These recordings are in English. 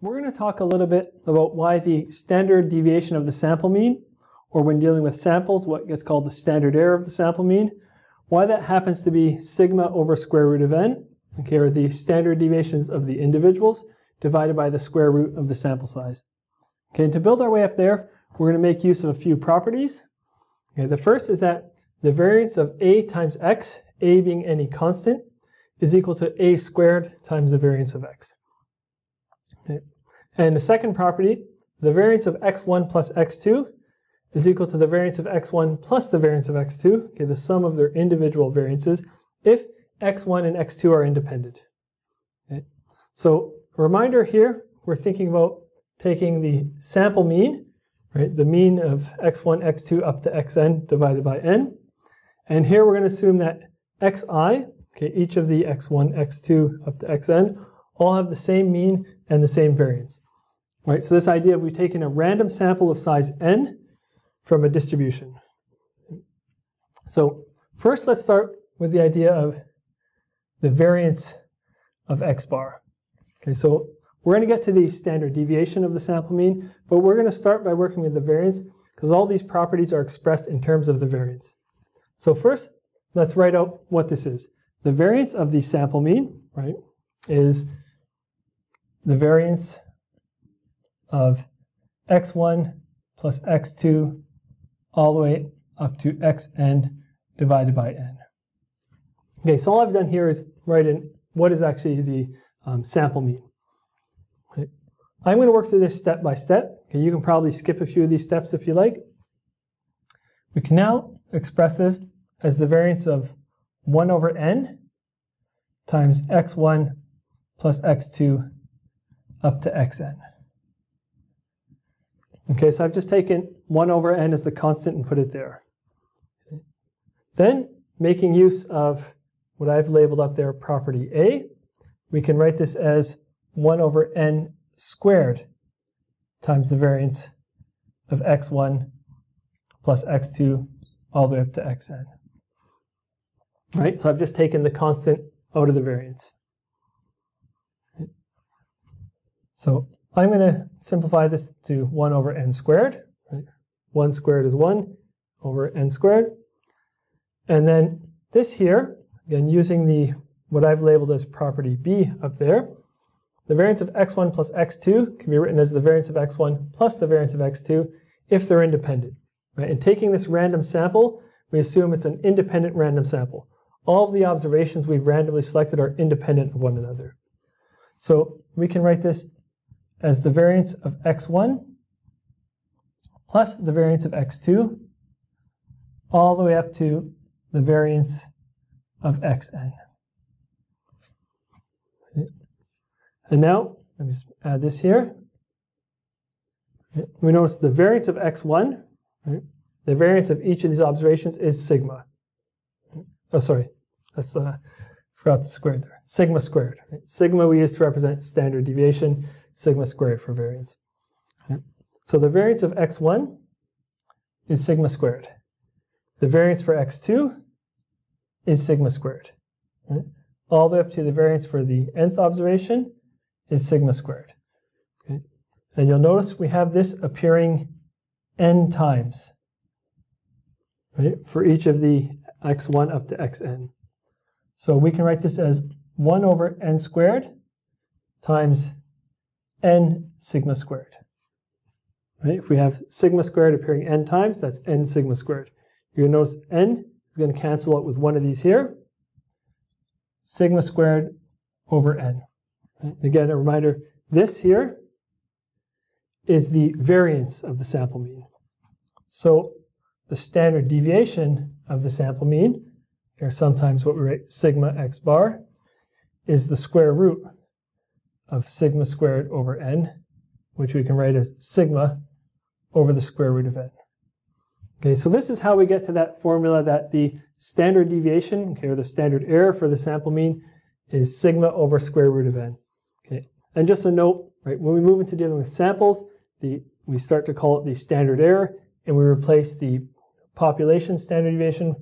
we're going to talk a little bit about why the standard deviation of the sample mean, or when dealing with samples, what gets called the standard error of the sample mean, why that happens to be sigma over square root of n, okay, or the standard deviations of the individuals divided by the square root of the sample size. Okay, and to build our way up there, we're going to make use of a few properties. Okay, the first is that the variance of a times x, a being any constant, is equal to a squared times the variance of x. And the second property, the variance of x1 plus x2 is equal to the variance of x1 plus the variance of x2, okay, the sum of their individual variances, if x1 and x2 are independent. Okay. So reminder here, we're thinking about taking the sample mean, right, the mean of x1, x2 up to xn divided by n. And here we're going to assume that xi, okay, each of the x1, x2 up to xn, all have the same mean and the same variance. Right, so this idea of we've taken a random sample of size n from a distribution. So first let's start with the idea of the variance of x bar. Okay, so we're going to get to the standard deviation of the sample mean, but we're going to start by working with the variance because all these properties are expressed in terms of the variance. So first, let's write out what this is. The variance of the sample mean, right, is the variance of x1 plus x2 all the way up to xn divided by n. Okay, so all I've done here is write in what is actually the um, sample mean. Okay. I'm going to work through this step by step. Okay, you can probably skip a few of these steps if you like. We can now express this as the variance of 1 over n times x1 plus x2 up to xn. Okay, so I've just taken 1 over n as the constant and put it there. Then, making use of what I've labeled up there, property A, we can write this as 1 over n squared times the variance of x1 plus x2 all the way up to xn. Right, so I've just taken the constant out of the variance. So I'm going to simplify this to 1 over n squared. Right? 1 squared is 1 over n squared. And then this here, again, using the what I've labeled as property B up there, the variance of x1 plus x2 can be written as the variance of x1 plus the variance of x2 if they're independent. Right? And taking this random sample, we assume it's an independent random sample. All of the observations we've randomly selected are independent of one another. So we can write this as the variance of x1 plus the variance of x2 all the way up to the variance of xn. And now, let me add this here. We notice the variance of x1, right? the variance of each of these observations is sigma. Oh, sorry, that's uh, forgot the square there. Sigma squared. Sigma we use to represent standard deviation sigma squared for variance. So the variance of x1 is sigma squared. The variance for x2 is sigma squared. All the way up to the variance for the nth observation is sigma squared. Okay? And you'll notice we have this appearing n times right, for each of the x1 up to xn. So we can write this as 1 over n squared times n sigma squared. Right? If we have sigma squared appearing n times, that's n sigma squared. You're going to notice n is going to cancel out with one of these here. Sigma squared over n. Right? Again, a reminder, this here is the variance of the sample mean. So the standard deviation of the sample mean, or sometimes what we write sigma x bar, is the square root of sigma squared over n, which we can write as sigma over the square root of n. Okay, so this is how we get to that formula that the standard deviation, okay, or the standard error for the sample mean is sigma over square root of n. Okay, and just a note, right, when we move into dealing with samples, the, we start to call it the standard error, and we replace the population standard deviation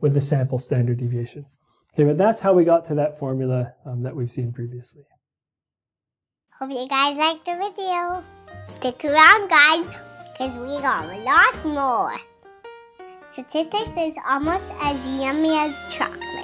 with the sample standard deviation. Okay, but that's how we got to that formula um, that we've seen previously. Hope you guys liked the video. Stick around, guys, because we got lots more. Statistics is almost as yummy as chocolate.